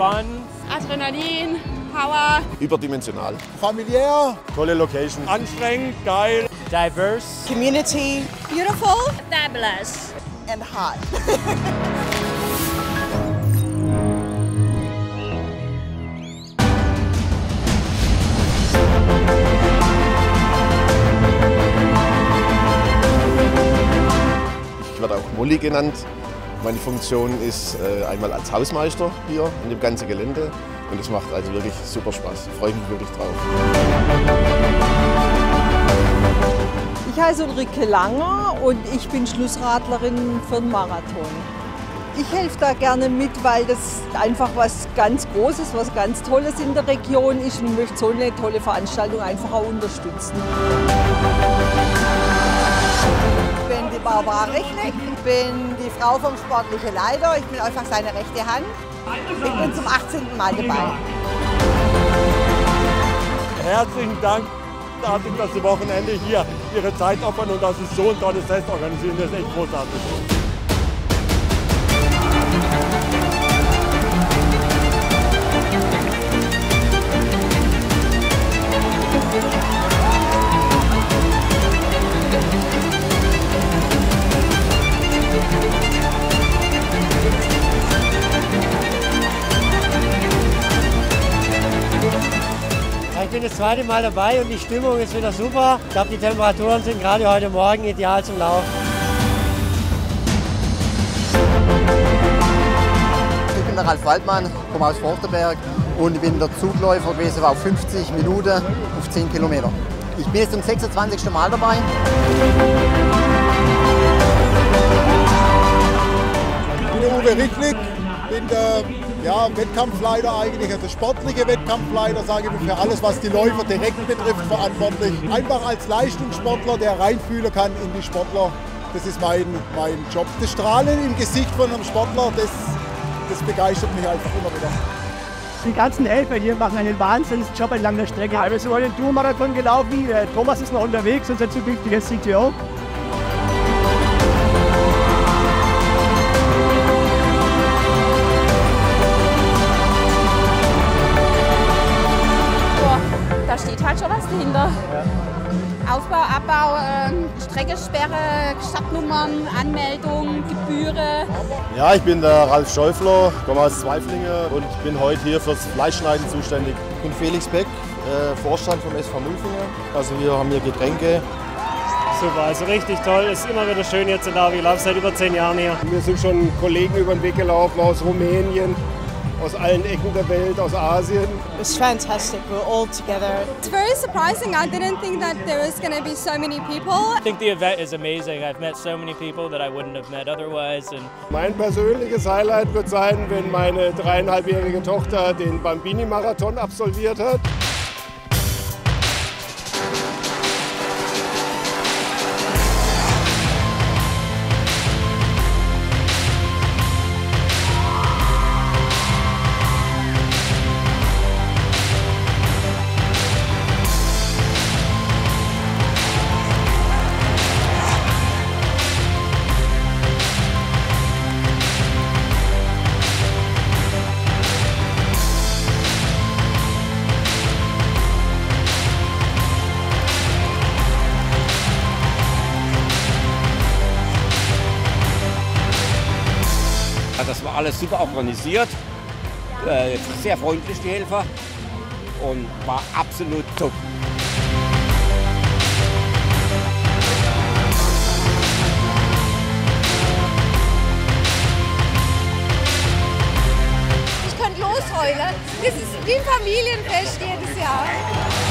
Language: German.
fun. Adrenalin, Power. Überdimensional. Familiär. Tolle Location. Anstrengend, geil. Diverse. Community. Beautiful. Fabulous. And hot. Ich werde auch Molly genannt. Meine Funktion ist äh, einmal als Hausmeister hier in dem ganzen Gelände und es macht also wirklich super Spaß. Ich freue mich wirklich drauf. Ich heiße Ulrike Langer und ich bin Schlussradlerin für den Marathon. Ich helfe da gerne mit, weil das einfach was ganz Großes, was ganz Tolles in der Region ist und möchte so eine tolle Veranstaltung einfach auch unterstützen. Ich bin die Barbara Rechneck, ich bin die Frau vom sportlichen Leiter, ich bin einfach seine rechte Hand. Ich bin zum 18. Mal dabei. Herzlichen Dank, dass Sie Wochenende hier Ihre Zeit opfern und dass Sie so ein tolles Fest organisieren. Das ist echt großartig. Bin das zweite Mal dabei und die Stimmung ist wieder super. Ich glaube, die Temperaturen sind gerade heute Morgen ideal zum Laufen. Ich bin der Ralf Waldmann, komme aus Forsterberg und ich bin der Zugläufer gewesen auf 50 Minuten auf 10 Kilometer. Ich bin jetzt zum 26. Mal dabei. Ich bin Uwe Ricklick, bin der ja, Wettkampfleiter eigentlich, also sportliche Wettkampfleiter, sage ich mal, für alles, was die Läufer direkt betrifft, verantwortlich. Einfach als Leistungssportler, der reinfühlen kann in die Sportler. Das ist mein, mein Job. Das Strahlen im Gesicht von einem Sportler, das, das begeistert mich einfach immer wieder. Die ganzen Helfer hier machen einen Wahnsinnsjob entlang der Strecke. Wir sind heute den Tourmarathon gelaufen. Thomas ist noch unterwegs, unser zukünftiger CTO. Aufbau, Abbau, Streckensperre, Stadtnummern, Anmeldung, Gebühren. Ja, ich bin der Ralf Schäufler, komme aus Zweiflinge und bin heute hier fürs Fleischschneiden zuständig. Ich bin Felix Beck, äh, Vorstand vom SV Mulfinger. Also wir haben hier Getränke. Super, also richtig toll. Ist immer wieder schön hier zu laufen. Ich laufe seit über zehn Jahren hier. Mir sind schon Kollegen über den Weg gelaufen aus Rumänien, aus allen Ecken der Welt, aus Asien. It's fantastic. We're all together. It's very surprising. I didn't think that there was going to be so many people. I think the event is amazing. I've met so many people that I wouldn't have met otherwise. And Mein persönliches Highlight wird sein, wenn meine dreieinhalbjährige Tochter den Bambini-Marathon absolviert hat. Das war alles super organisiert, äh, sehr freundlich die Helfer und war absolut top. Ich könnte losheulen. Das ist wie ein Familienfest jedes Jahr.